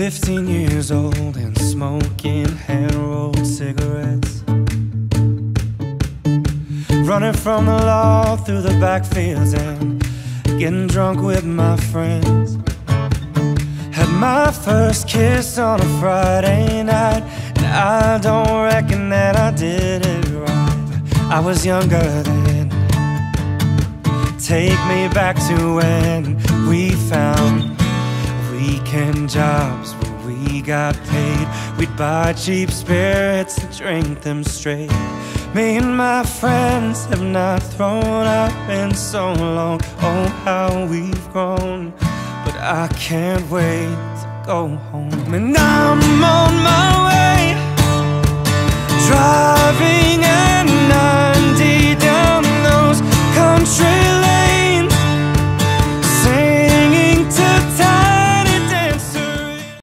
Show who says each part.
Speaker 1: 15 years old and smoking hand rolled cigarettes. Running from the law through the backfields and getting drunk with my friends. Had my first kiss on a Friday night, and I don't reckon that I did it right. I was younger then. Take me back to when weekend jobs where we got paid. We'd buy cheap spirits and drink them straight. Me and my friends have not thrown up in so long. Oh, how we've grown. But I can't wait to go home. And I'm on my way, driving.